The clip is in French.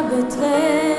arbitraire.